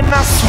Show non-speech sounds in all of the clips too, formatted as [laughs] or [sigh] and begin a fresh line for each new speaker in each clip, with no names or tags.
amenaza.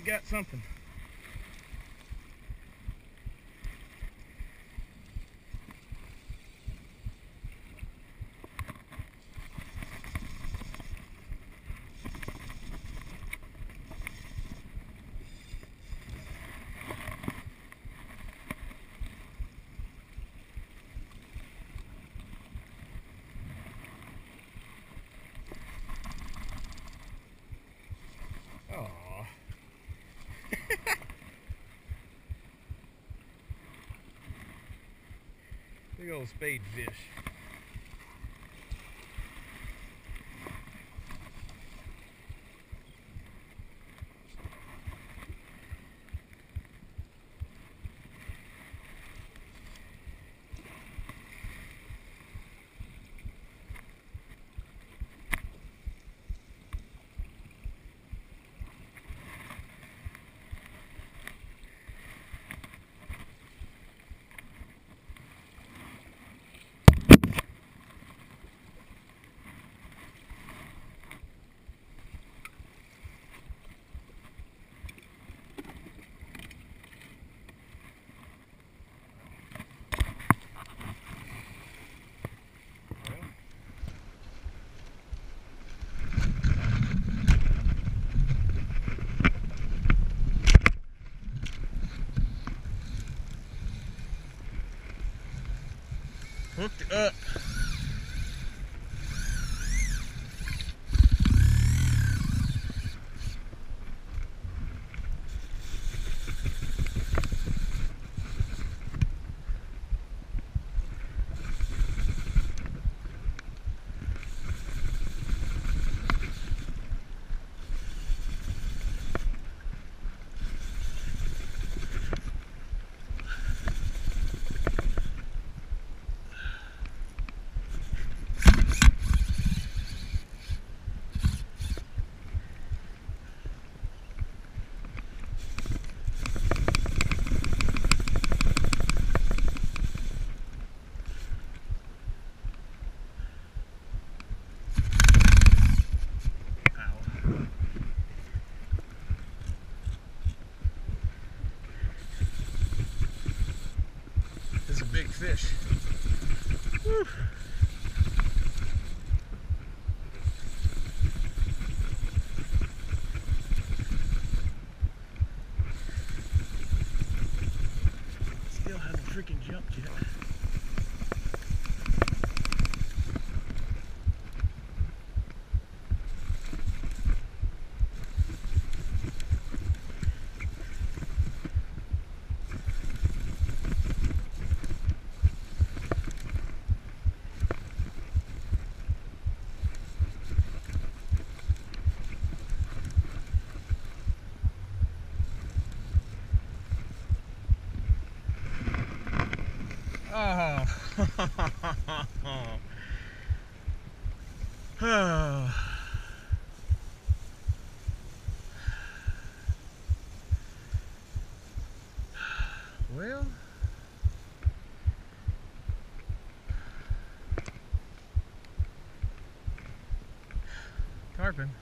We got something. Old spade fish.
って、うん。Fish. Whew. Still hasn't freaking jumped yet. [laughs] Well, tarpon.